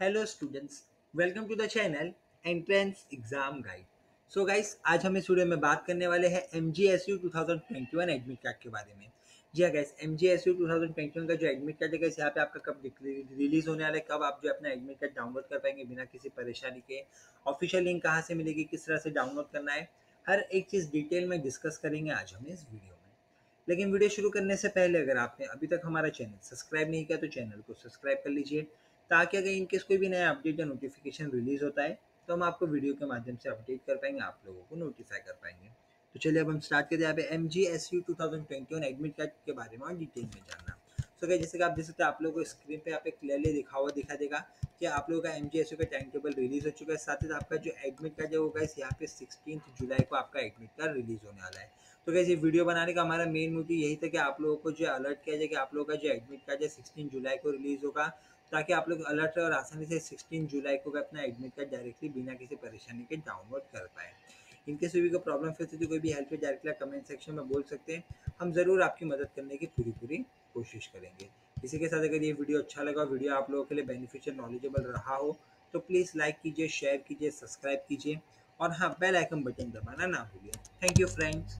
Hello students welcome to the channel entrance exam guide so guys आज हम इस video में बात करने वाले हैं M G S U two thousand twenty one admit card के बारे में। जी हाँ guys M G S U two thousand twenty one का जो एडमिट कार्ड है गाइस यहाँ पे आपका कब रिलीज़ होने वाला है, कब आप जो अपना एडमिट कार्ड डाउनलोड कर पाएँगे बिना किसी परेशानी के। ऑफिशियल लिंक कहाँ से मिलेगी, किस तरह से डाउनलोड करना है, हर एक चीज़ डिटेल में डिस्कस करेंगे आज हम इस वीडियो में। लेकिन वीडियो शुरू करने से पहले, अगर आपने अभी तक हमारा चैनल सब्सक्राइब नहीं किया तो चैनल को सब्सक्राइब कर लीजिए। ताकि अगर इनकेस कोई भी नया अपडेट या नोटिफिकेशन रिलीज़ होता है तो हम आपको वीडियो के माध्यम से अपडेट कर पाएँगे, आप लोगों को नोटिफाई कर पाएँगे। तो चलिए, अब हम स्टार्ट करते हैं। यहाँ पे M G S U two thousand twenty one admit card के बारे में और डिटेल में जानना। सो क्या जैसे कि आप देख सकते हैं, आप लोगों को स्क्रीन पे यहाँ पे क्लियरली दिखा हुआ दिखा देगा कि आप लोगों का एम जी एस यू का टाइम टेबल रिलीज़ हो चुका है। साथ ही साथ आपका जो एडमिट कार्ड है, वो गाइस यहाँ पे सिक्सटीन जुलाई को आपका एडमिट कार्ड रिलीज़ होने वाला है। तो कैसे वीडियो बनाने का हमारा मेन मोटिव यही था कि आप लोगों को जो अलर्ट किया जाए कि आप लोगों का जो एडमिट कार्ड है सिक्सटीन जुलाई को रिलीज़ होगा, ताकि आप लोग अलर्ट और आसानी से सिक्सटीन जुलाई को भी अपना एडमिट कार्ड डायरेक्टली बिना किसी परेशानी के डाउनलोड कर पाए। इनके सभी को प्रॉब्लम फेस होती कोई भी हेल्प डायरेक्टली कमेंट सेक्शन में बोल सकते हैं। हम ज़रूर आपकी मदद करने की पूरी पूरी कोशिश करेंगे। इसी के साथ अगर ये वीडियो अच्छा लगा वीडियो आप लोगों के लिए बेनिफिशियल नॉलेजेबल रहा हो तो प्लीज़ लाइक कीजिए शेयर कीजिए सब्सक्राइब कीजिए और हाँ बेल आइकन बटन दबाना ना भूलिए। Thank you friends